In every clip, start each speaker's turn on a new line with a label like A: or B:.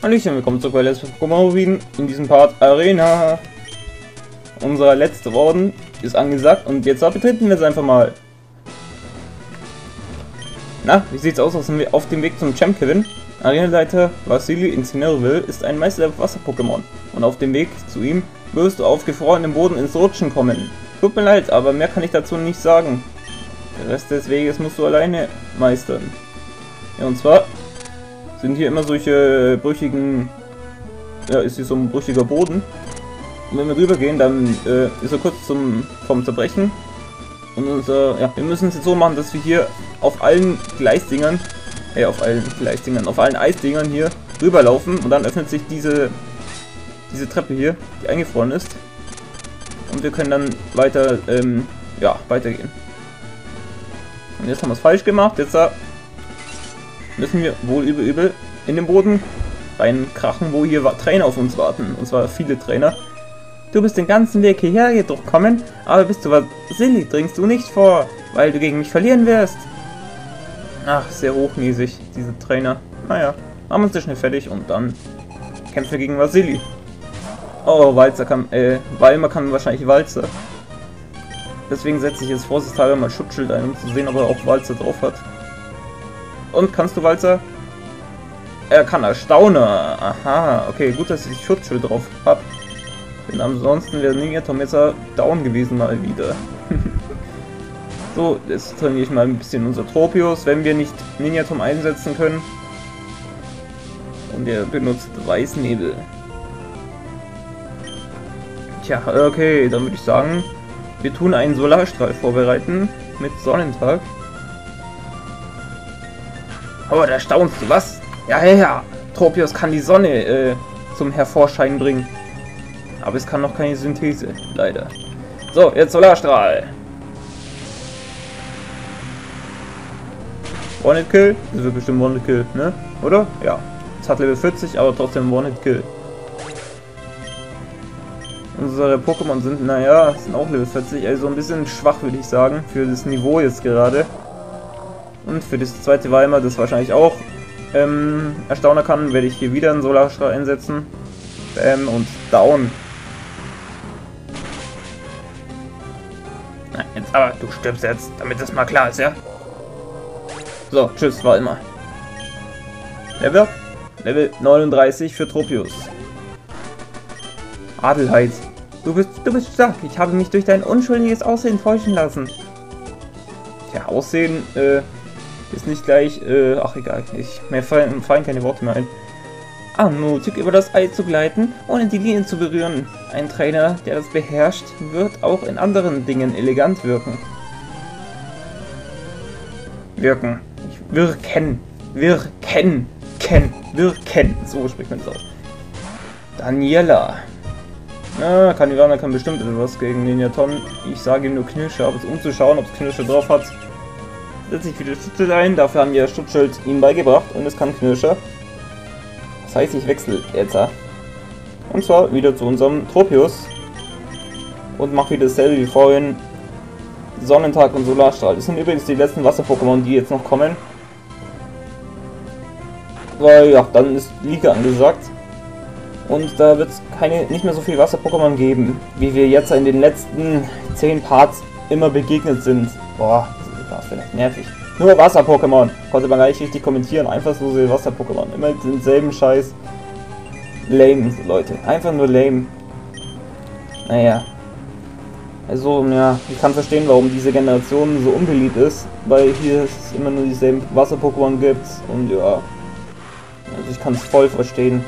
A: Hallöchen, willkommen zurück bei Let's Pokémon in diesem Part Arena. Unser letzter Orden ist angesagt und jetzt betreten wir es einfach mal. Na, wie sieht's aus auf dem Weg zum Champ Kevin? Arenaleiter Vasili in Cinerville ist ein Meister der Wasser-Pokémon und auf dem Weg zu ihm wirst du auf gefrorenem Boden ins Rutschen kommen. Tut mir leid, aber mehr kann ich dazu nicht sagen. Der Rest des Weges musst du alleine meistern. Ja, und zwar sind hier immer solche brüchigen, ja, ist hier so ein brüchiger Boden. Und wenn wir drüber gehen, dann äh, ist er kurz zum, vom Zerbrechen. Und unser, ja, wir müssen es jetzt so machen, dass wir hier auf allen Gleisdingern, äh, auf allen Gleisdingern, auf allen Eisdingern hier rüberlaufen und dann öffnet sich diese, diese Treppe hier, die eingefroren ist. Und wir können dann weiter, ähm, ja, weitergehen. Und jetzt haben wir es falsch gemacht, jetzt müssen wir wohl übel übel in den Boden reinkrachen, wo hier Trainer auf uns warten. Und zwar viele Trainer. Du bist den ganzen Weg hierher gekommen, aber bist du was Silly, dringst du nicht vor, weil du gegen mich verlieren wirst. Ach, sehr hochnäsig, diese Trainer. Naja, machen wir uns schnell fertig und dann kämpfen wir gegen Vasili. Oh, Walzer kann, äh, Walmer kann wahrscheinlich Walzer. Deswegen setze ich jetzt vorsichtshalber mal Schutzschild ein, um zu sehen, ob er auch Walzer drauf hat. Und kannst du Walzer? Er kann Erstauner. Aha, okay, gut, dass ich Schutzschild drauf habe. Denn ansonsten wäre Ninja Tom jetzt down gewesen mal wieder. so, jetzt trainiere ich mal ein bisschen unser Tropius, wenn wir nicht Ninja Tom einsetzen können. Und er benutzt Weißnebel. Tja, okay, dann würde ich sagen, wir tun einen Solarstrahl vorbereiten mit Sonnentag. Oh, da staunst du, was? Ja, ja, ja. Tropius kann die Sonne äh, zum Hervorschein bringen. Aber es kann noch keine Synthese, leider. So, jetzt Solarstrahl. One-Hit-Kill? Das wird bestimmt One-Hit-Kill, ne? Oder? Ja. Es hat Level 40, aber trotzdem One-Hit-Kill. Unsere Pokémon sind, naja, sind auch Level 40, also ein bisschen schwach, würde ich sagen, für das Niveau jetzt gerade. Und für das zweite Weimar, das wahrscheinlich auch ähm, erstaunen kann, werde ich hier wieder einen Solarstrahl einsetzen. Bam und down. Na, jetzt aber, du stirbst jetzt, damit das mal klar ist, ja? So, tschüss, war immer. Level? Level 39 für Tropius. Adelheid. Du bist, du bist stark. Ich habe mich durch dein unschuldiges Aussehen täuschen lassen. Tja, Aussehen, äh, ist nicht gleich, äh, ach egal, ich, mir fallen, fallen keine Worte mehr ein. Anmutig über das Ei zu gleiten, ohne die Linien zu berühren. Ein Trainer, der das beherrscht, wird auch in anderen Dingen elegant wirken. Wirken. Wirken. Wirken. Ken. Wirken. So spricht man es aus. Daniela. Na, Kanivana kann bestimmt etwas gegen Ninja Tom. Ich sage ihm nur Knirsche, aber um zu schauen, ob es Knirsche drauf hat setze ich wieder Schutzschild ein. Dafür haben wir Schutzschild ihm beigebracht und es kann Knirscher. Das heißt, ich wechsle jetzt. Und zwar wieder zu unserem Tropius. Und mache wieder dasselbe wie vorhin. Sonnentag und Solarstrahl. Das sind übrigens die letzten Wasser-Pokémon, die jetzt noch kommen. Weil, ja, dann ist Liga angesagt. Und da wird es nicht mehr so viel Wasser-Pokémon geben, wie wir jetzt in den letzten 10 Parts immer begegnet sind. Boah, vielleicht nervig. Nur Wasser-Pokémon. Konnte man gar nicht richtig kommentieren. Einfach so Wasser-Pokémon. Immer denselben Scheiß. Lame, Leute. Einfach nur lame. Naja. Also, ja, ich kann verstehen, warum diese Generation so unbeliebt ist. Weil hier es immer nur dieselben Wasser-Pokémon gibt. Und ja. Also ich kann es voll verstehen.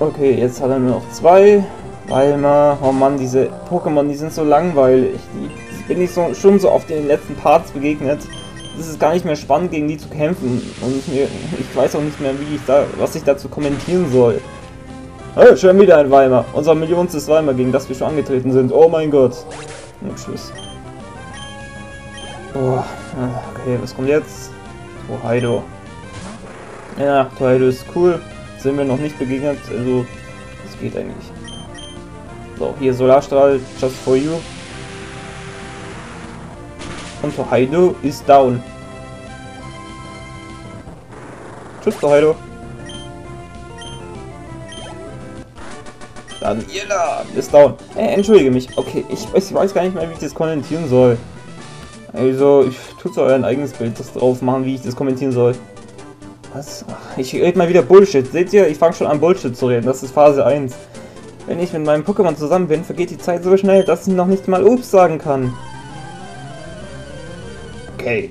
A: Okay, jetzt hat er nur noch zwei. Weilmer, oh Mann, diese Pokémon, die sind so langweilig. Die bin ich so, schon so oft in den letzten Parts begegnet. Es ist gar nicht mehr spannend, gegen die zu kämpfen. Und mir, ich weiß auch nicht mehr, wie ich da, was ich dazu kommentieren soll. Hey, schon wieder ein Weimar. Unser Millionstes Weimar, gegen das wir schon angetreten sind. Oh mein Gott. Und tschüss. Oh, okay, was kommt jetzt? Tohaido. Ja, Tohaido ist cool. Sind wir noch nicht begegnet, also das geht eigentlich. So, hier Solarstrahl, just for you. Und Hokkaido ist down. Tschüss, Dohaido. Dann Illa ist down. Hey, entschuldige mich. Okay, ich, ich weiß gar nicht mehr, wie ich das kommentieren soll. Also, ich tue so euer eigenes Bild das drauf machen, wie ich das kommentieren soll. Was? Ich rede mal wieder Bullshit. Seht ihr, ich fange schon an Bullshit zu reden. Das ist Phase 1. Wenn ich mit meinem Pokémon zusammen bin, vergeht die Zeit so schnell, dass ich noch nicht mal Ups sagen kann. Okay.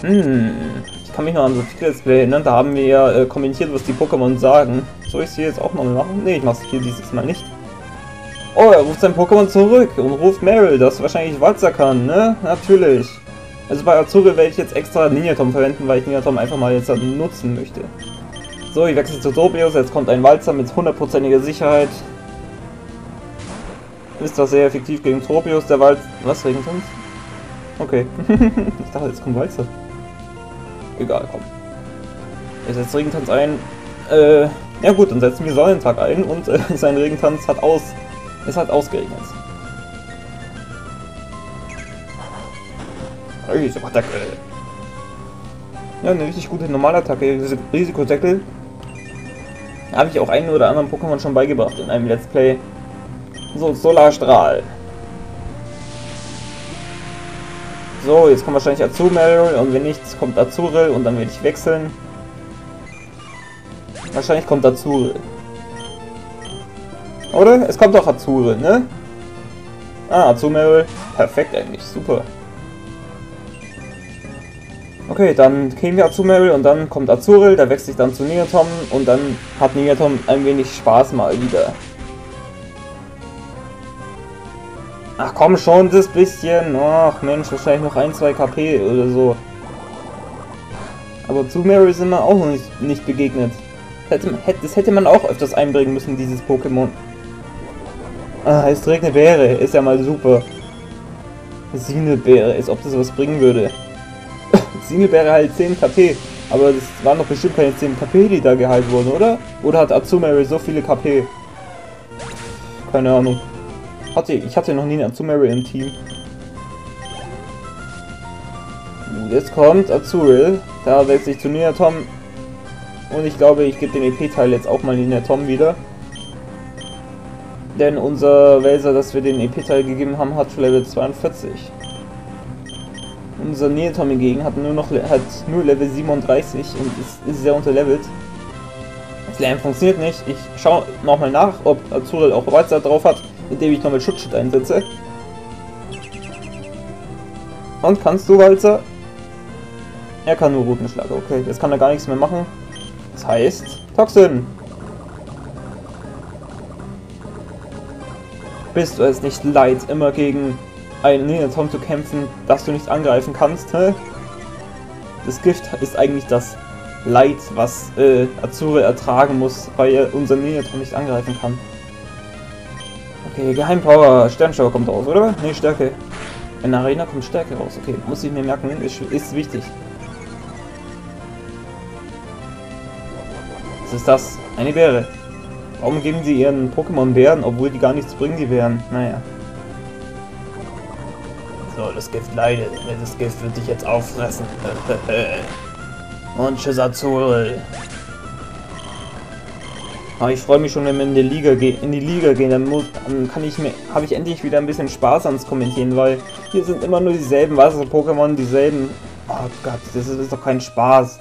A: Hm. Ich kann mich noch an so viel Let's Play erinnern. Da haben wir ja äh, kommentiert, was die Pokémon sagen. Soll ich sie jetzt auch nochmal machen? Ne, ich mach's hier dieses Mal nicht. Oh, er ruft sein Pokémon zurück und ruft Meryl, das wahrscheinlich Walzer kann, ne? Natürlich. Also bei Azure werde ich jetzt extra Ninjatom verwenden, weil ich Ninjatom einfach mal jetzt nutzen möchte. So, ich wechsle zu Tobius, jetzt kommt ein Walzer mit hundertprozentiger Sicherheit. Ist das sehr effektiv gegen Tropius, der Wald... Was, Regentanz? Okay. ich dachte, jetzt kommt Walzer. Egal, komm. Er setzt Regentanz ein. Äh, ja gut, dann setzen wir Sonnentag ein und äh, sein Regentanz hat aus... Es hat ausgeregnet. Risikoattacke. Ja, eine richtig gute Normalattacke. Risikodeckel. Habe ich auch einen oder anderen Pokémon schon beigebracht in einem Let's Play. So, Solarstrahl. So, jetzt kommt wahrscheinlich Azumarill und wenn nichts kommt Azuril und dann werde ich wechseln. Wahrscheinlich kommt Azuril. Oder? Es kommt doch Azuril, ne? Ah, Azumarill. Perfekt eigentlich, super. Okay, dann gehen wir Azumarill und dann kommt Azuril, der wechselt sich dann zu Nigatom und dann hat Nigatom ein wenig Spaß mal wieder. Ach komm schon, das bisschen. Ach Mensch, wahrscheinlich noch ein, zwei KP oder so. Aber Azumarill sind wir auch noch nicht, nicht begegnet. Das hätte, das hätte man auch öfters einbringen müssen, dieses Pokémon. Ah, es trägt eine Beere, ist ja mal super. Sinelbeere, als ob das was bringen würde. Sinelbeere halt 10 KP. Aber das waren doch bestimmt keine 10 KP, die da geheilt wurden, oder? Oder hat Azumarill so viele KP? Keine Ahnung. Hatte, ich hatte noch nie einen Azumarill im Team. Jetzt kommt Azuril. Da wechsle ich zu Niatom. Und ich glaube, ich gebe den EP-Teil jetzt auch mal in der Tom wieder. Denn unser Welser, das wir den EP-Teil gegeben haben, hat Level 42. Unser Neotom hingegen hat nur noch hat nur Level 37 und ist, ist sehr unterlevelt. Das Lernen funktioniert nicht. Ich schaue nochmal nach, ob Azuril auch Walzer drauf hat, indem ich nochmal Schutzschild einsetze. Und kannst du, Walzer? Er kann nur Rutenschlag, okay. Jetzt kann er gar nichts mehr machen. Das heißt, Toxin. Bist du es nicht leid, immer gegen ein Neotom zu kämpfen, das du nicht angreifen kannst, hä? Das Gift ist eigentlich das Leid, was äh, Azure ertragen muss, weil er unser Neotom nicht angreifen kann. Okay, Geheimpower, Sternschauer kommt raus, oder? Ne, Stärke. In der Arena kommt Stärke raus. Okay, muss ich mir merken, ist, ist wichtig. Was ist das? Eine Beere. Warum geben sie ihren Pokémon Bären, obwohl die gar nichts bringen, die Bären? Naja. So, das Gift leidet. Das Gift wird dich jetzt auffressen. Und Azul. Aber ich freue mich schon, wenn wir in die Liga gehen. In die Liga gehen, dann, muss, dann kann ich mir, habe ich endlich wieder ein bisschen Spaß ans Kommentieren, weil hier sind immer nur dieselben Wasser-Pokémon, dieselben. Oh Gott, das ist doch kein Spaß.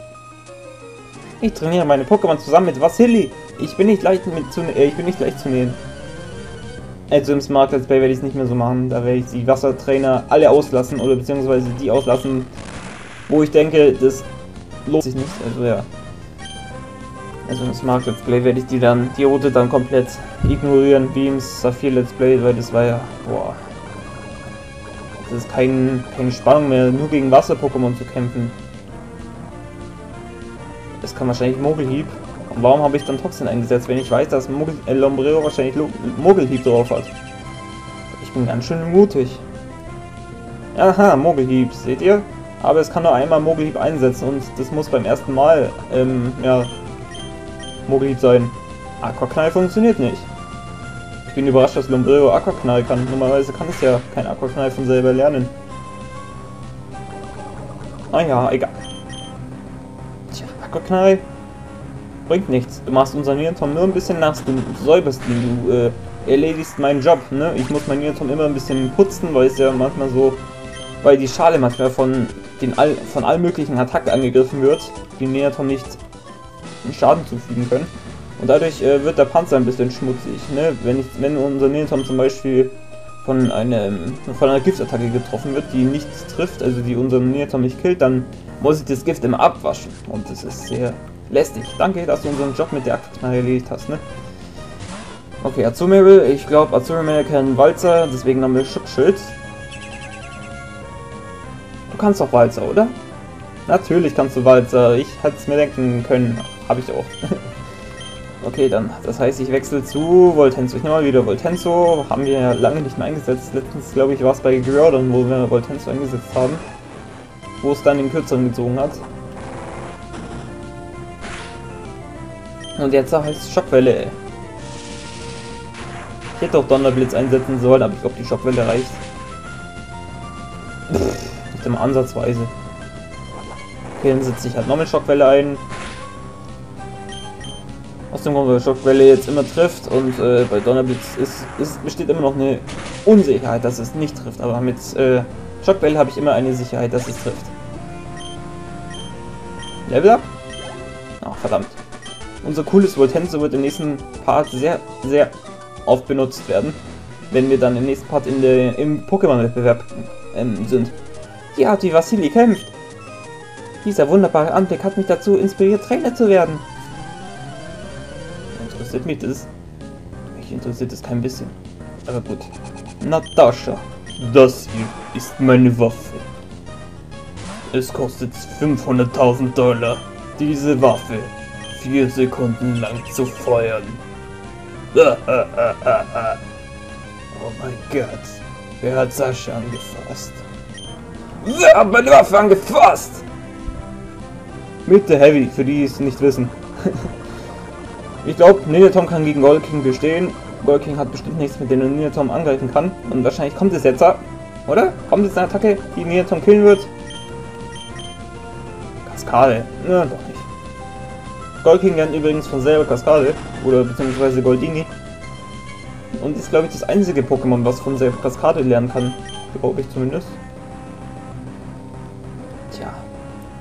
A: Ich trainiere meine Pokémon zusammen mit Vasili. Ich bin nicht leicht mit zu, äh, ich bin nicht leicht zu nähen. Also im Smart Let's Play werde ich es nicht mehr so machen. Da werde ich die Wassertrainer alle auslassen oder beziehungsweise die auslassen, wo ich denke, das lohnt sich nicht. Also ja. Also im Smart Let's Play werde ich die dann, die Route dann komplett ignorieren. Beams, Saphir Let's Play, weil das war ja, boah. Das ist kein, keine Spannung mehr, nur gegen Wasser-Pokémon zu kämpfen. Das kann wahrscheinlich Mogelhieb warum habe ich dann Toxin eingesetzt, wenn ich weiß, dass Mogel, äh, Lombrero wahrscheinlich Mogelhieb drauf hat? Ich bin ganz schön mutig. Aha, Mogelhieb, seht ihr? Aber es kann nur einmal Mogelhieb einsetzen und das muss beim ersten Mal, ähm, ja, Mogelhieb sein. Aquaknall funktioniert nicht. Ich bin überrascht, dass Lombrero Aquaknall kann. Normalerweise kann es ja kein Aquaknall von selber lernen. Naja, egal. Tja, Aquaknall bringt nichts. Du machst unseren Niertom nur ein bisschen nass, du säuberst ihn, du äh, erledigst meinen Job, ne? Ich muss meinen Niertom immer ein bisschen putzen, weil es ja manchmal so, weil die Schale manchmal von den all, von allen möglichen Attacken angegriffen wird, die Niertom nicht Schaden zufügen können. Und dadurch äh, wird der Panzer ein bisschen schmutzig, ne? Wenn, ich, wenn unser Niertom zum Beispiel von, einem, von einer Giftattacke getroffen wird, die nichts trifft, also die unseren Niertom nicht killt, dann muss ich das Gift immer abwaschen. Und das ist sehr lästig. Danke, dass du unseren Job mit der Aquaknarre erledigt hast, ne? Okay, Azumarill. Ich glaube, Azumarill kann Walzer, deswegen haben wir Schutzschild. Du kannst doch Walzer, oder? Natürlich kannst du Walzer. Ich hätte es mir denken können. Habe ich auch. okay, dann. Das heißt, ich wechsle zu Voltenso. Ich nehme mal wieder Voltenso. Haben wir ja lange nicht mehr eingesetzt. Letztens, glaube ich, war es bei Groudon, wo wir Voltenso eingesetzt haben. Wo es dann den kürzeren gezogen hat. Und jetzt heißt es Schockwelle. Ich hätte auch Donnerblitz einsetzen sollen, aber ich glaube, die Schockwelle reicht. nicht immer ansatzweise. Okay, dann setze ich halt nochmal Schockwelle ein. Aus dem Grund, weil Schockwelle jetzt immer trifft und äh, bei Donnerblitz ist, ist, besteht immer noch eine Unsicherheit, dass es nicht trifft. Aber mit äh, Schockwelle habe ich immer eine Sicherheit, dass es trifft. Level up? Ach, verdammt. Unser cooles Voltenso wird im nächsten Part sehr, sehr oft benutzt werden, wenn wir dann im nächsten Part in der, im Pokémon-Wettbewerb ähm, sind. Die Vasili kämpft. Dieser wunderbare Anblick hat mich dazu inspiriert, Trainer zu werden. Interessiert mich das? Mich interessiert es kein bisschen. Aber gut. Natascha, das hier ist meine Waffe. Es kostet 500.000 Dollar, diese Waffe vier Sekunden lang zu feuern. oh mein Gott, wer hat Sascha angefasst? Wer hat meine Waffe angefasst? Mit der Heavy, für die es nicht wissen. ich glaube, Nenetom kann gegen Gold bestehen. Gold hat bestimmt nichts, mit dem Nenetom angreifen kann. Und wahrscheinlich kommt es jetzt, oder? Kommt jetzt eine Attacke, die Nenetom killen wird? Kaskade. Na, doch nicht. Golking lernt übrigens von selber Kaskade, oder beziehungsweise Goldini. Und ist, glaube ich, das einzige Pokémon, was von selber Kaskade lernen kann. Glaube ich zumindest. Tja.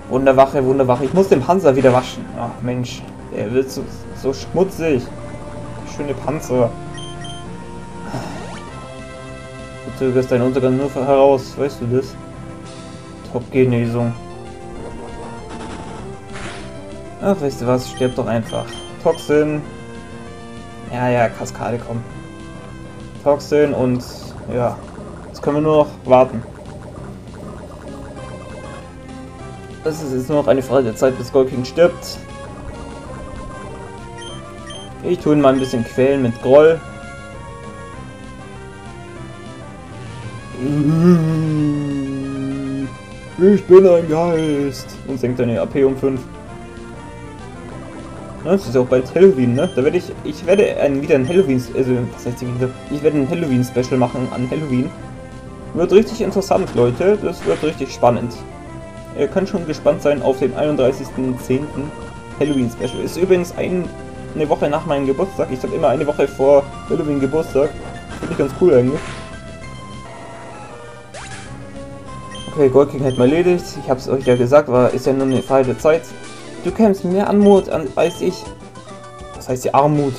A: Wunderwache, Wunderwache. Ich muss den Panzer wieder waschen. Ach Mensch, der wird so, so schmutzig. Schöne Panzer. Du zögerst deinen Untergang nur heraus, weißt du das? Top-Genesung. Ach, weißt du was, stirb doch einfach. Toxin. Ja, ja, Kaskade kommt. Toxin und ja, jetzt können wir nur noch warten. Das ist jetzt nur noch eine Frage der Zeit, bis Golking stirbt. Ich tue ihn mal ein bisschen quälen mit Groll. Ich bin ein Geist. Und senkt deine AP um 5. Ne? Das ist auch bald Halloween, ne? Da werde ich, ich werde ein, wieder ein Halloween, also, was heißt wieder? Ich werde ein Halloween-Special machen an Halloween. Wird richtig interessant, Leute. Das wird richtig spannend. Ihr könnt schon gespannt sein auf den 31.10. Halloween-Special. Ist übrigens ein, eine Woche nach meinem Geburtstag. Ich habe immer eine Woche vor Halloween Geburtstag. Finde ich ganz cool eigentlich. Okay, Gold King hat mal erledigt. Ich habe es euch ja gesagt, war ist ja nur eine Frage der Zeit. Du kämpfst mehr Anmut an, als ich. Was heißt die Armut?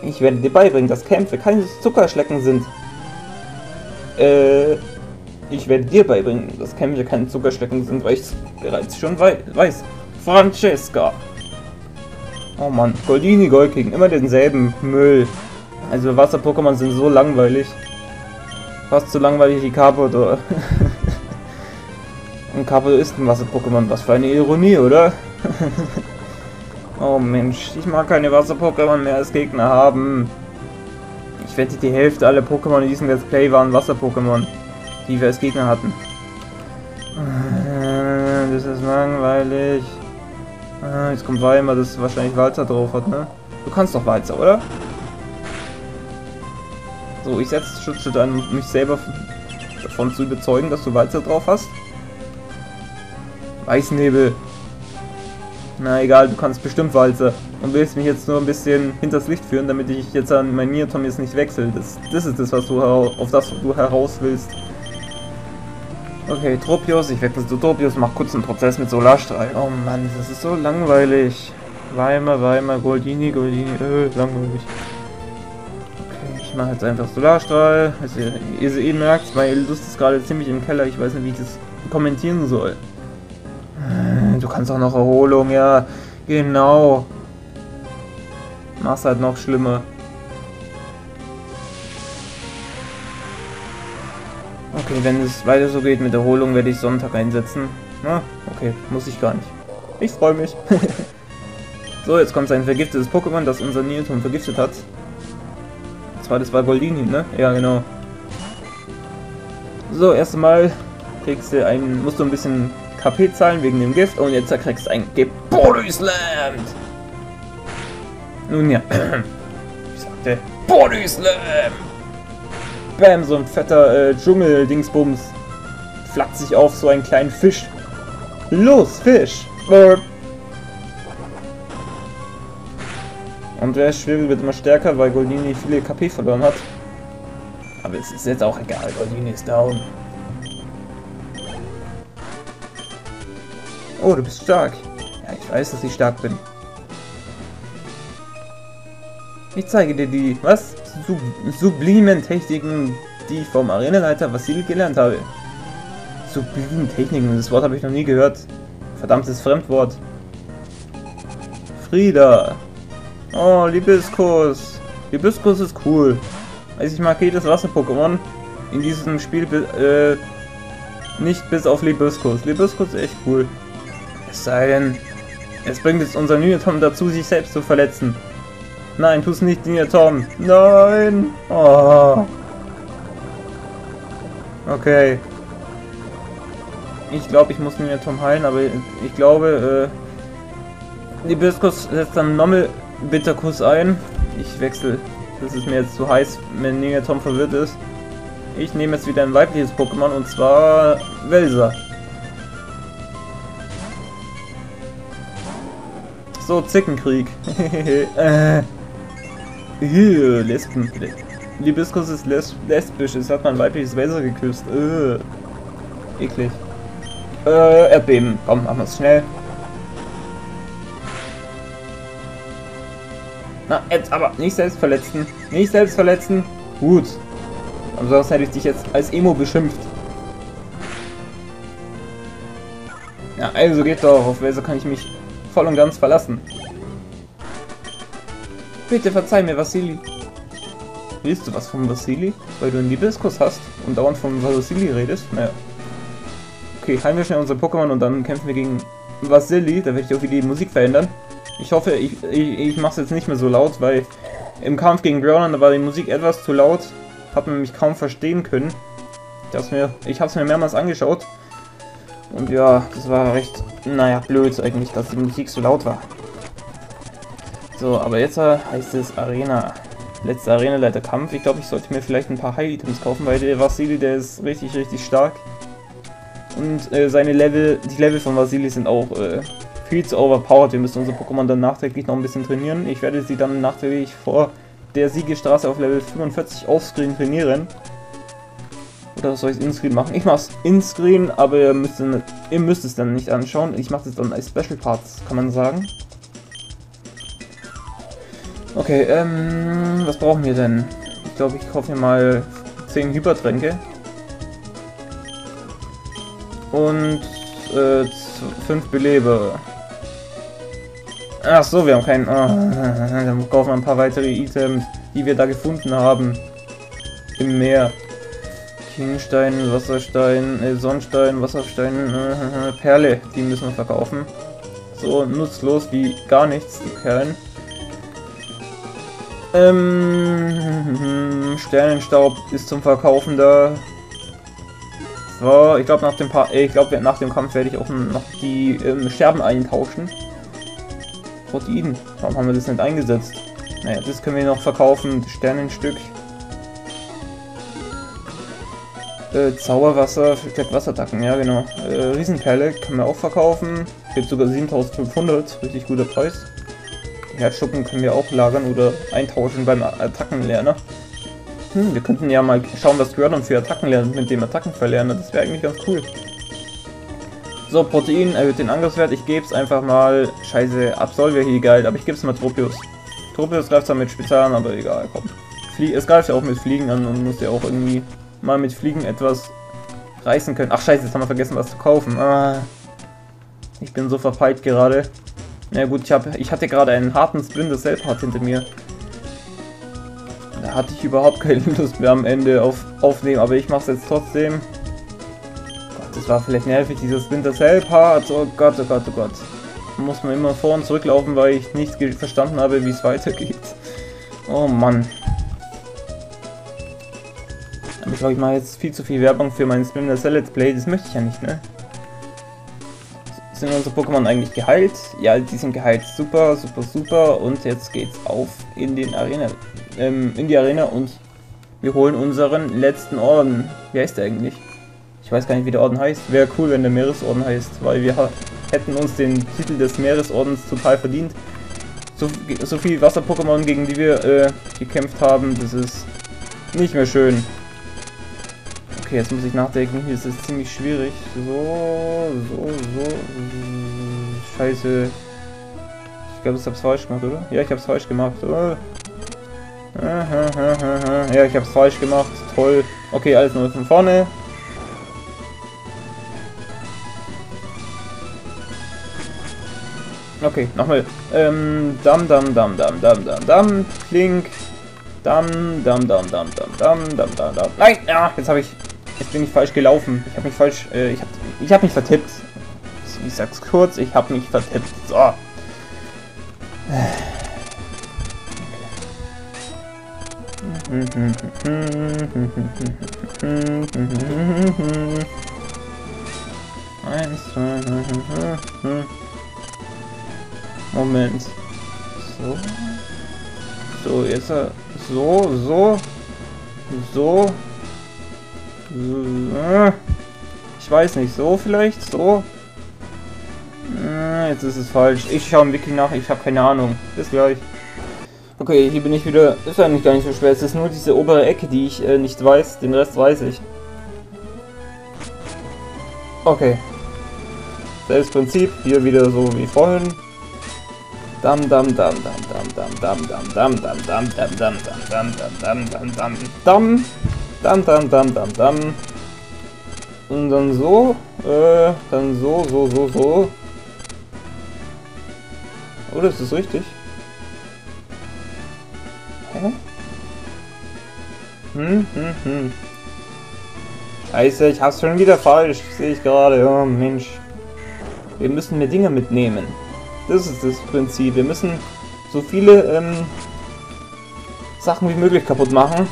A: Ich werde dir beibringen, dass Kämpfe keine Zuckerschlecken sind. Äh, ich werde dir beibringen, dass Kämpfe keine Zuckerschlecken sind, weil ich es bereits schon wei weiß. Francesca. Oh Mann, Goldini, Goldking, immer denselben Müll. Also Wasser-Pokémon sind so langweilig. Fast so langweilig wie Carpador. Und Kapo ist ein Wasser-Pokémon. Was für eine Ironie, oder? oh Mensch, ich mag keine Wasser-Pokémon mehr als Gegner haben. Ich wette, die Hälfte aller Pokémon in diesem Let's Play waren Wasser-Pokémon, die wir als Gegner hatten. Äh, das ist langweilig. Äh, jetzt kommt Weimar, das wahrscheinlich Walzer drauf hat, ne? Du kannst doch Walzer, oder? So, ich setze Schutzschild an, um mich selber davon zu überzeugen, dass du Walzer drauf hast. Weißnebel. Na egal, du kannst bestimmt Walzer. Und willst mich jetzt nur ein bisschen hinters Licht führen, damit ich jetzt an mein Niatom jetzt nicht wechsle. Das, das ist das, was du auf das du heraus willst. Okay, Tropios, ich wechsle zu Tropios, mach kurz einen Prozess mit Solarstrahl. Oh Mann, das ist so langweilig. Weimar, Weimar, Goldini, Goldini, äh, langweilig. Okay, ich mache jetzt einfach Solarstrahl. Also, ihr, ihr merkt, meine Lust ist gerade ziemlich im Keller. Ich weiß nicht, wie ich das kommentieren soll. Du kannst auch noch Erholung, ja. Genau. Mach's halt noch schlimmer. Okay, wenn es weiter so geht mit Erholung, werde ich Sonntag einsetzen. Na, okay, muss ich gar nicht. Ich freue mich. so, jetzt kommt ein vergiftetes Pokémon, das unser Nilton vergiftet hat. Zwar, das war Goldini, ne? Ja, genau. So, erst einmal kriegst du ein, musst du ein bisschen KP zahlen wegen dem Gift und jetzt kriegst du ein Gebodysland. Nun ja, ich sagte Bodyslam. Bam, so ein fetter äh, Dschungel-Dingsbums flacht sich auf so einen kleinen Fisch. Los, Fisch! Und der Schwebel wird immer stärker, weil Goldini viele KP verloren hat. Aber es ist jetzt auch egal, Goldini ist down. Oh, du bist stark. Ja, ich weiß, dass ich stark bin. Ich zeige dir die, was? Sub sublimen Techniken, die ich vom Arenaleiter Vassili gelernt habe. Sublimen Techniken, das Wort habe ich noch nie gehört. Verdammtes Fremdwort. Frieda. Oh, Libiskus. Libiskus ist cool. Also ich mag jedes Wasser-Pokémon in diesem Spiel äh, nicht bis auf Libiskus. Libiskus ist echt cool. Es sei denn, es bringt jetzt unser Nyatom dazu, sich selbst zu verletzen. Nein, tu's nicht, Nyatom. Nein! Oh. Okay. Ich glaube, ich muss Nyatom heilen, aber ich glaube, äh, Libiskus setzt dann Nommel Bitterkuss ein. Ich wechsle. Das ist mir jetzt zu heiß, wenn Nyatom verwirrt ist. Ich nehme jetzt wieder ein weibliches Pokémon und zwar Welser. So, Zickenkrieg. äh. Ew, Lesben. Libiskus ist les lesbisch. Es hat mein weibliches Wälzer geküsst. Äh. Eklig. Äh, Erdbeben. Komm, machen wir es schnell. Na, jetzt aber. Nicht selbst verletzen. Nicht selbst verletzen. Gut. Sonst hätte ich dich jetzt als Emo beschimpft. Ja, also geht doch. Auf Wälzer kann ich mich voll und ganz verlassen. Bitte verzeih mir, Vasili. Willst du was von Vasili? Weil du einen Liebeskuss hast und dauernd von Vasili redest? Naja. Okay, heilen wir schnell unser Pokémon und dann kämpfen wir gegen Vasili. Da werde ich auch wieder die Musik verändern. Ich hoffe, ich, ich, ich mache es jetzt nicht mehr so laut, weil im Kampf gegen da war die Musik etwas zu laut. Hat man mich kaum verstehen können. Ich habe es mir, mir mehrmals angeschaut. Und ja, das war recht, naja, blöd eigentlich, dass die Musik so laut war. So, aber jetzt äh, heißt es Arena. Letzter Arena-Leiter-Kampf. Ich glaube, ich sollte mir vielleicht ein paar High-Items kaufen, weil der Vasili, der ist richtig, richtig stark. Und äh, seine Level, die Level von Vasili sind auch äh, viel zu overpowered. Wir müssen unsere Pokémon dann nachträglich noch ein bisschen trainieren. Ich werde sie dann nachträglich vor der Siegestraße auf Level 45 offscreen trainieren. Oder soll ich es in-screen machen? Ich mache es in-screen, aber ihr müsst, ihr müsst es dann nicht anschauen. Ich mache es dann als Special Parts, kann man sagen. Okay, ähm, was brauchen wir denn? Ich glaube, ich kaufe mir mal 10 Hypertränke. Und äh, 5 Belebe. Ach so, wir haben keinen... Oh, dann kaufen wir ein paar weitere Items, die wir da gefunden haben. Im Meer. Kingstein, Wasserstein, äh, Sonnenstein, Wasserstein, äh, Perle. Die müssen wir verkaufen. So nutzlos wie gar nichts, die Perlen. Ähm, Sternenstaub ist zum Verkaufen da. So, ich glaube nach dem pa ich glaube nach dem Kampf werde ich auch noch die ähm, Scherben eintauschen. Protein. Warum haben wir das nicht eingesetzt? Naja, das können wir noch verkaufen. Sternenstück. Äh, Zauberwasser verstärkt Wasserattacken, ja genau. Äh, Riesenperle kann man auch verkaufen. Gibt sogar 7500, richtig guter Preis. Herzschuppen können wir auch lagern oder eintauschen beim Attackenlerner. Hm, wir könnten ja mal schauen, was Gordon für Attacken lernt mit dem Attackenverlerner. Das wäre eigentlich ganz cool. So, Protein erhöht den Angriffswert. Ich gebe es einfach mal. Scheiße, Absolver hier geil, aber ich gebe es mal Tropius. Tropius greift zwar mit Spezialen, aber egal, komm. Flie es greift ja auch mit Fliegen an und muss ja auch irgendwie mal mit Fliegen etwas reißen können. Ach scheiße, jetzt haben wir vergessen, was zu kaufen. Ah, ich bin so verpeilt gerade. Na ja, gut, ich, hab, ich hatte gerade einen harten Spin des Selpart hinter mir. Da hatte ich überhaupt keine Lust mehr am Ende auf Aufnehmen, aber ich mache es jetzt trotzdem. Das war vielleicht nervig, dieses Splinter Cell Part. Oh Gott, oh Gott, oh Gott. Muss man immer vor und zurücklaufen, weil ich nicht verstanden habe, wie es weitergeht. Oh Mann. Ich glaube, ich mache jetzt viel zu viel Werbung für mein Splinter Cell Let's Play. Das möchte ich ja nicht, ne? Sind unsere Pokémon eigentlich geheilt? Ja, die sind geheilt. Super, super, super. Und jetzt geht's auf in den Arena. Ähm, in die Arena und wir holen unseren letzten Orden. Wie heißt der eigentlich? Ich weiß gar nicht, wie der Orden heißt. Wäre cool, wenn der Meeresorden heißt, weil wir hätten uns den Titel des Meeresordens total verdient. So, so viel Wasser-Pokémon, gegen die wir äh, gekämpft haben, das ist nicht mehr schön. Okay, jetzt muss ich nachdenken. Hier ist es ziemlich schwierig. So, so, so. Scheiße. Ich glaube, ich hab's falsch gemacht, oder? Ja, ich hab's falsch gemacht. Oh. Ja, ich hab's falsch gemacht. Toll. Okay, alles nur von vorne. Okay, nochmal. Ähm, dam, dam, dam, dam, dam, dam, dam, klink. Dam, dam, dam, dam, dam, dam, dam, dam, dam. Nein, ja, jetzt habe ich, jetzt bin ich falsch gelaufen. Ich habe mich falsch, äh, ich habe, ich habe mich vertippt. Ich sag's kurz, ich habe mich vertippt. So. Eins, zwei, Moment. So. So, jetzt so, so, so. Ich weiß nicht, so vielleicht, so. Jetzt ist es falsch. Ich schaue im Wiki nach, ich habe keine Ahnung. Bis gleich. Okay, hier bin ich wieder. Ist eigentlich gar nicht so schwer. Es ist nur diese obere Ecke, die ich äh, nicht weiß. Den Rest weiß ich. Okay. Selbst Prinzip, hier wieder so wie vorhin. Dam dam dam dam dam dam dam dam dam dam dam dam dam dam dam dam dam dam dam dam dam dam dam und dann so äh, dann so so so so oder ist das richtig Hä? Hm, hm, hm. Scheiße, ich hab's schon wieder falsch, sehe ich gerade. Oh Mensch. Wir müssen mehr Dinge mitnehmen. Das ist das Prinzip. Wir müssen so viele ähm, Sachen wie möglich kaputt machen.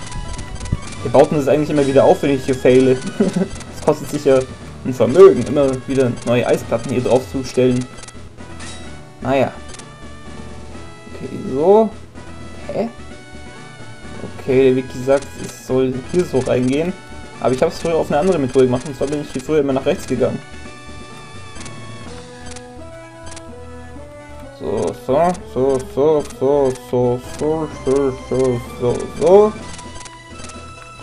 A: Wir bauten es eigentlich immer wieder auf, wenn ich hier faile. das kostet sicher ein Vermögen, immer wieder neue Eisplatten hier drauf zu stellen. Naja. Okay, so. Hä? Okay, der Wiki sagt, es soll hier so reingehen. Aber ich habe es früher auf eine andere Methode gemacht, und zwar bin ich hier früher immer nach rechts gegangen. So, so, so, so, so, so, so, so, so, so, so.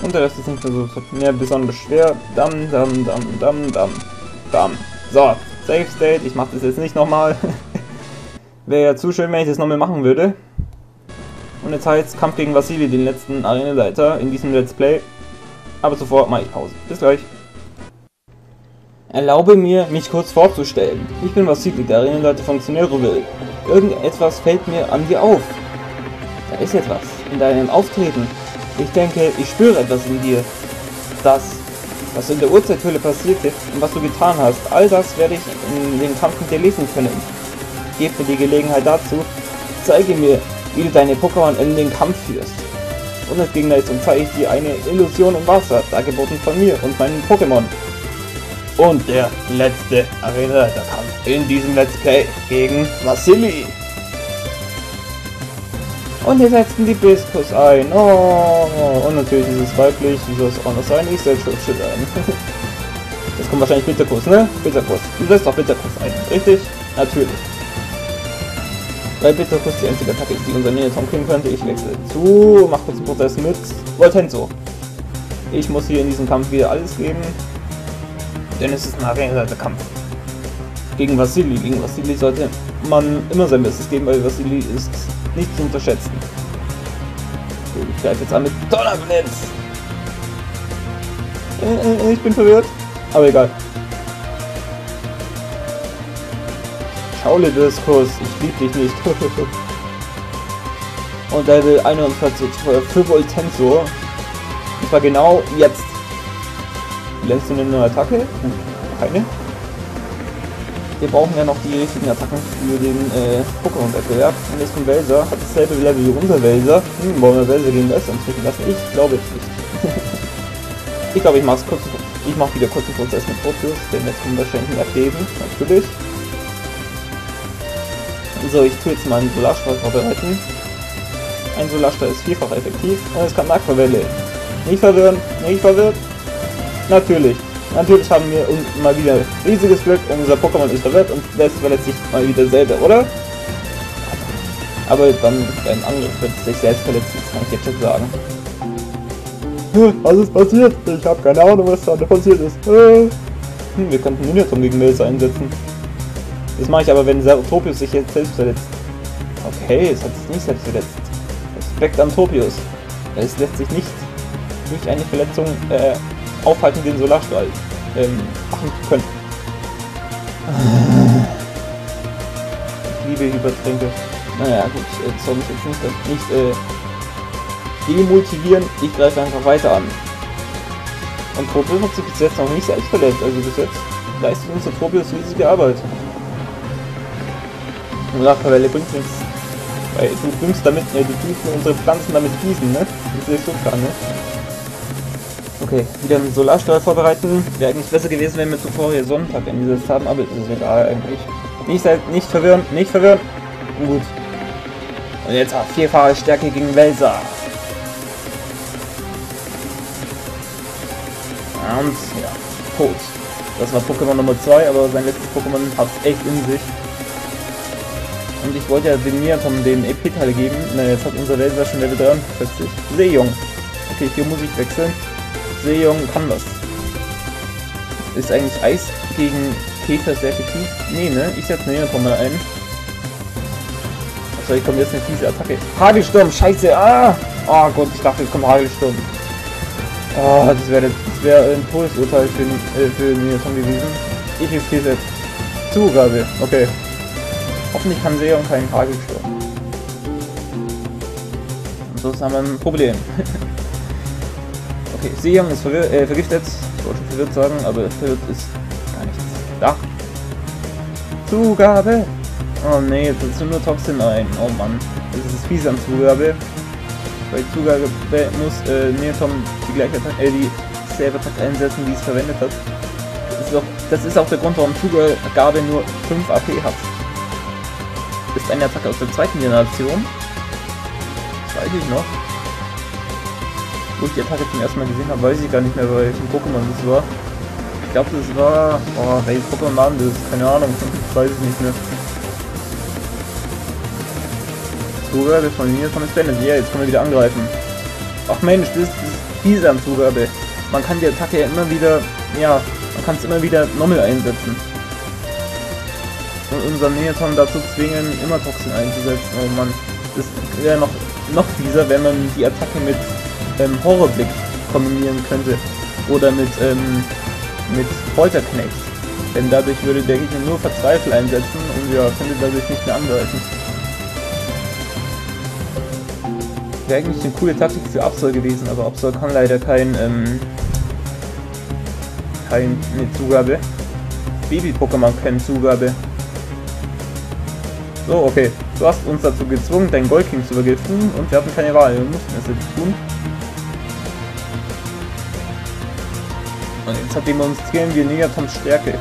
A: Und der Rest ist nicht so mehr besonders schwer. Dam, dam, dam, dam, dam, dam. So, Safe State. Ich mache das jetzt nicht nochmal. Wäre ja zu schön, wenn ich das nochmal machen würde. Und jetzt heißt Kampf gegen Vasili, den letzten Arenaleiter in diesem Let's Play. Aber zuvor mache ich Pause. Bis gleich. Erlaube mir, mich kurz vorzustellen. Ich bin Vasili, der Arenaleiter von Xenerowil. Irgendetwas fällt mir an dir auf. Da ist etwas in deinem Auftreten. Ich denke, ich spüre etwas in dir. Das, was in der Urzeithöhle passierte und was du getan hast, all das werde ich in dem Kampf mit dir lesen können. Gib mir die Gelegenheit dazu. Zeige mir, wie du deine Pokémon in den Kampf führst. Und als Gegenleistung zeige ich dir eine Illusion im Wasser, dargeboten von mir und meinen Pokémon. Und der letzte Arena-Kampf in diesem Let's Play gegen Vasili. Und wir setzen die Biskus ein. Oh, und natürlich ist es weiblich. Wie soll es auch noch sein? Ich setze Schutzschild ein. Jetzt kommt wahrscheinlich Bitterkuss, ne? Bitterkuss. Du setzt auch Bitterkuss ein, richtig? Natürlich. Weil Bitterkuss die einzige Attacke ist, die unser Neoton kriegen könnte. Ich wechsle zu, mach kurz einen Prozess mit Voltenso. Ich muss hier in diesem Kampf wieder alles geben. Denn es ist ein Arena-Kampf. Gegen Vasili. Gegen Vasili sollte man immer sein Bestes geben, weil Vasili ist nicht zu unterschätzen. So, ich greife jetzt an mit Donnerblitz. Ich bin verwirrt. Aber egal. Schaule Diskus, ich lieb dich nicht. Und Level 41 für Voltenso. Und zwar genau jetzt. Lernst du eine neue Attacke? Hm, keine wir brauchen ja noch die richtigen Attacken für den äh, Pokémon-Wettbewerb. Und jetzt kommt Welser, hat dasselbe Level wie unser Welser. Hm, wollen wir Welser gegen Welser antreten lassen? Ich glaube es nicht. ich glaube, ich mach's kurz. Ich mache wieder kurz einen Prozess mit Proteus, denn jetzt kommt wahrscheinlich ein Erdbeben, natürlich. So, ich tue jetzt mal einen Solarstrahl vorbereiten. Ein Solarstrahl ist vierfach effektiv und es kann Aquavelle. Nicht verwirren, nicht verwirrt. Natürlich. Natürlich haben wir mal wieder riesiges Glück, unser Pokémon ist verwirrt und selbst verletzt sich mal wieder selber, oder? Aber dann beim Angriff wird es sich selbst verletzen, das kann ich jetzt schon sagen. Was ist passiert? Ich habe keine Ahnung, was da passiert ist. Hm, wir könnten Miniatom gegen Mills einsetzen. Das mache ich aber, wenn Topius sich jetzt selbst verletzt. Okay, es hat sich nicht selbst verletzt. Respekt an Topius. Es lässt sich nicht durch eine Verletzung äh, aufhalten, den Solarstrahl ähm, machen können. Ich liebe Hypertränke. Naja, gut, jetzt soll ich jetzt nicht, nicht äh, demotivieren. Ich greife einfach weiter an. Und Tropius hat sich bis jetzt noch nicht selbst verletzt, also bis jetzt leistet unser Tropius riesige Arbeit. Und Rachawelle bringt nichts. Weil du düngst damit, äh, du tust unsere Pflanzen damit gießen, ne? Das ist so klar, ne? Okay, wieder einen Solarstrahl vorbereiten. Wäre eigentlich besser gewesen, wenn wir zuvor hier Sonntag eingesetzt haben, aber ist egal eigentlich. Nicht, nicht verwirren, nicht verwirren. Gut. Und jetzt auch vierfache Stärke gegen Welser. Und ja, tot. Das war Pokémon Nummer 2, aber sein letztes Pokémon hat echt in sich. Und ich wollte ja dem Niatom den EP-Teil geben. Na, jetzt hat unser Welser schon Level 43. Seejung. Okay, hier muss ich wechseln. Sejong kann das. Ist eigentlich Eis gegen Käfer sehr effektiv? Nee, ne? Ich setze Neonton mal ein. Achso, ich komme jetzt eine fiese Attacke. Hagelsturm, scheiße! Ah! Oh Gott, ich dachte, jetzt kommt Hagelsturm. Oh, das wäre wär ein Todesurteil für, äh, für Neonton gewesen. Ich riskiere jetzt. Zugabe, okay. Hoffentlich kann Seon keinen Hagelsturm. Und so haben wir ein Problem. Seejung ist verwir äh, vergiftet. Ich wollte verwirrt sagen, aber verwirrt ist gar nichts. Da! Zugabe! Oh nee, das sind nur Toxin ein. Oh Mann. Das ist fies an Zugabe. Bei Zugabe muss äh, Neotom die gleiche Attacke, äh, die selbe Attacke einsetzen, die es verwendet hat. Das ist, auch, das ist auch der Grund, warum Zugabe nur 5 AP hat. Ist eine Attacke aus der zweiten Generation. Das weiß ich noch wo ich die Attacke zum ersten Mal gesehen habe, weiß ich gar nicht mehr, bei welchem Pokémon das war. Ich glaube, das war... Oh, welches Pokémon war das? Keine Ahnung, ich weiß es nicht mehr. Zugabe von mir von Beendet. Ja, jetzt können wir wieder angreifen. Ach Mensch, das ist fiese am Zugabe. Man kann die Attacke ja immer wieder... Ja, man kann es immer wieder nochmal einsetzen. Und unseren Neoton dazu zwingen, immer Toxin einzusetzen. Oh Mann, das wäre noch, noch fieser, wenn man die Attacke mit ähm, Horrorblick kombinieren könnte. Oder mit, ähm, mit Folterknecht. Denn dadurch würde der Gegner nur Verzweifel einsetzen und ja, könnte dadurch nicht mehr angreifen. Wäre eigentlich eine coole Taktik für Absol gewesen, aber Absol kann leider kein, ähm, kein, ne, Zugabe. Baby-Pokémon keine Zugabe. So, okay. Du hast uns dazu gezwungen, deinen Goldking zu vergiften und wir hatten keine Wahl. Wir mussten es jetzt tun. Demonstrieren wir Negatoms Stärke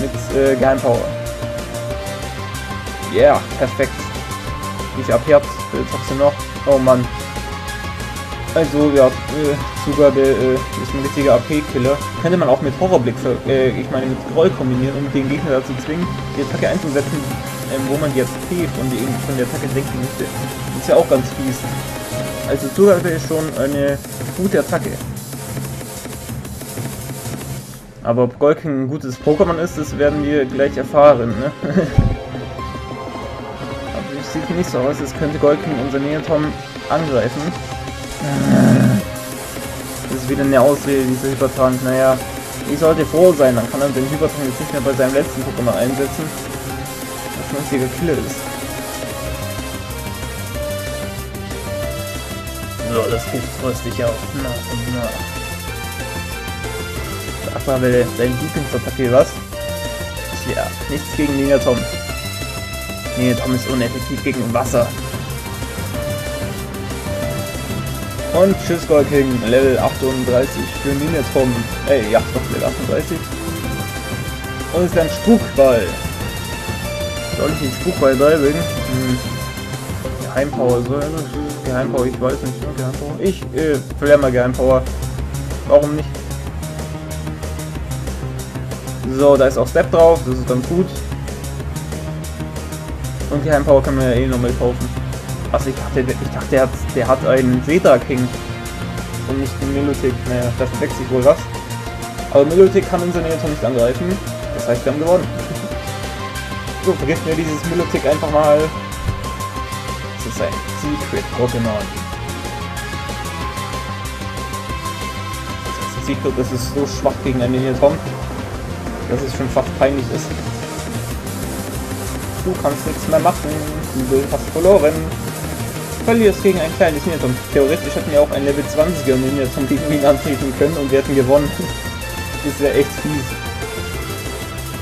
A: mit äh, Geheimpower. Yeah, perfekt. AP habt ihr trotzdem noch? Oh Mann. Also ja, äh, Zugabe äh, ist ein richtiger AP-Killer. Könnte man auch mit Horrorblick, äh, ich meine mit Groll kombinieren, um den Gegner dazu zwingen, die Attacke einzusetzen, ähm, wo man die AP von, die, von der Attacke denken müsste. Ist ja auch ganz fies. Also Zugabe ist schon eine gute Attacke. Aber ob Golking ein gutes Pokémon ist, das werden wir gleich erfahren, ne? Aber es sieht nicht so aus, als könnte Golking unser Neotom angreifen. Das ist wieder eine Ausrede, dieser Hypertrank. Naja, ich sollte froh sein, dann kann er den Hypertrank jetzt nicht mehr bei seinem letzten Pokémon einsetzen. Was ein richtiger Killer ist. So, das Gift röste ich auch nach und mal, will dein Lieblingsattacke was? Ja, nichts gegen Ninjatom. Ninjatom ist uneffektiv gegen Wasser. Und tschüss Gold King, Level 38 für Ninetrom. Ey, ja, doch, Level 38. Und ist ein Spukball. Soll ich den Spukball beibringen? Hm. Geheimpower das? Geheimpower, ich weiß nicht. Geheimpower. Ich äh, mal Geheimpower. Warum nicht? So, da ist auch Step drauf, das ist ganz gut. Und Geheimpower können wir ja eh nochmal kaufen. Also ich dachte, ich dachte der, hat, der hat einen Zeta King. Und nicht den Milotic. Naja, da verwechselt sich wohl was. Aber Milotic kann unser Neoton nicht angreifen. Das heißt, wir haben gewonnen. so, vergessen wir dieses Milotic einfach mal. Das ist ein Secret Pokémon. Das ist ein Secret, das ist so schwach gegen einen Neoton, dass es schon fast peinlich ist. Du kannst nichts mehr machen. Du hast verloren verlierst gegen ein kleines Ninjatom. Theoretisch hätten wir auch ein Level 20er Ninjatom gegen ihn antreten können und wir hätten gewonnen. das wäre echt fies.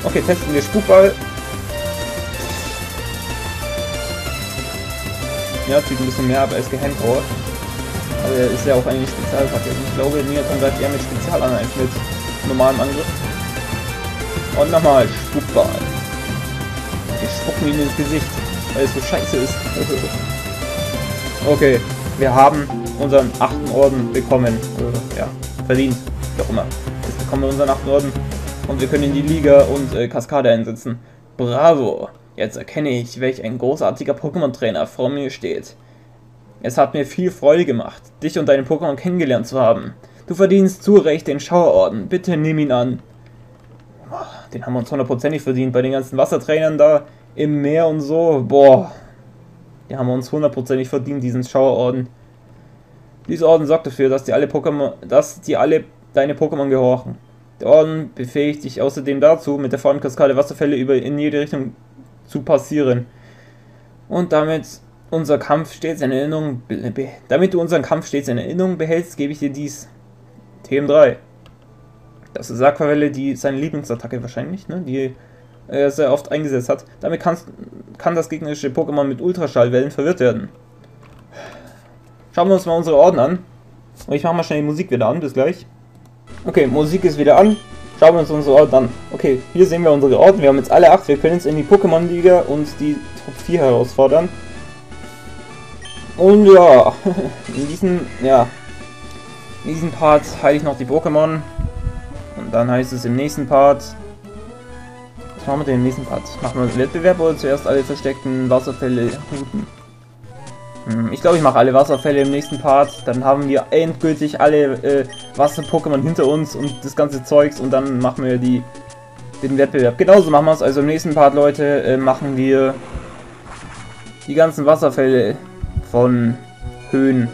A: Okay, testen wir Spukball. Ja, zieht ein bisschen mehr ab als Geheimpower. Aber er ist ja auch eigentlich Spezialattacke. Ich glaube, Ninjatom greift eher mit Spezial an als mit normalem Angriff. Und nochmal Spukball. Wir spucken ihn ins Gesicht, weil es so scheiße ist. Okay, wir haben unseren achten Orden bekommen. Äh, ja, verdient. Wie auch immer. Jetzt bekommen wir unseren achten Orden und wir können in die Liga und äh, Kaskade einsetzen. Bravo! Jetzt erkenne ich, welch ein großartiger Pokémon-Trainer vor mir steht. Es hat mir viel Freude gemacht, dich und deine Pokémon kennengelernt zu haben. Du verdienst zu Recht den Schauerorden. Bitte nimm ihn an. Den haben wir uns hundertprozentig verdient bei den ganzen Wassertrainern da im Meer und so. Boah, die haben uns hundertprozentig verdient, diesen Schauerorden. Dieser Orden sorgt dafür, dass die alle Pokémon, dass die alle deine Pokémon gehorchen. Der Orden befähigt dich außerdem dazu, mit der Formkaskade Wasserfälle über in jede Richtung zu passieren. Und damit unser Kampf stets in Erinnerung, damit du unseren Kampf stets in Erinnerung behältst, gebe ich dir dies. TM3. Das ist Aquavelle, die seine Lieblingsattacke wahrscheinlich, ne? Die er sehr oft eingesetzt hat. Damit kannst, kann das gegnerische Pokémon mit Ultraschallwellen verwirrt werden. Schauen wir uns mal unsere Orden an. Und ich mache mal schnell die Musik wieder an, bis gleich. Okay, Musik ist wieder an. Schauen wir uns unsere Orden an. Okay, hier sehen wir unsere Orden. Wir haben jetzt alle 8. Wir können jetzt in die Pokémon-Liga und die Top 4 herausfordern. Und ja, in diesem, ja, in diesem Part heile ich noch die Pokémon. Und dann heißt es im nächsten Part, was machen wir denn im nächsten Part? Machen wir einen Wettbewerb oder zuerst alle versteckten Wasserfälle huten? Hm, ich glaube, ich mache alle Wasserfälle im nächsten Part. Dann haben wir endgültig alle äh, Wasser-Pokémon hinter uns und das ganze Zeugs und dann machen wir die, den Wettbewerb. Genauso machen wir es. Also im nächsten Part, Leute, äh, machen wir die ganzen Wasserfälle von Höhen.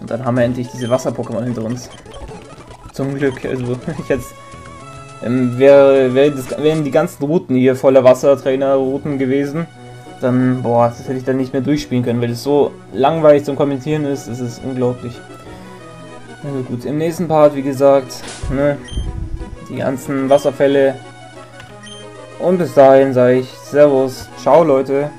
A: Und dann haben wir endlich diese Wasser-Pokémon hinter uns. Zum Glück. Also ich jetzt ähm, wäre, wär das, wären die ganzen Routen hier voller Wassertrainer-Routen gewesen, dann, boah, das hätte ich dann nicht mehr durchspielen können, weil es so langweilig zum Kommentieren ist, das ist unglaublich. Also gut, im nächsten Part, wie gesagt, ne, die ganzen Wasserfälle. Und bis dahin sage ich Servus, ciao Leute.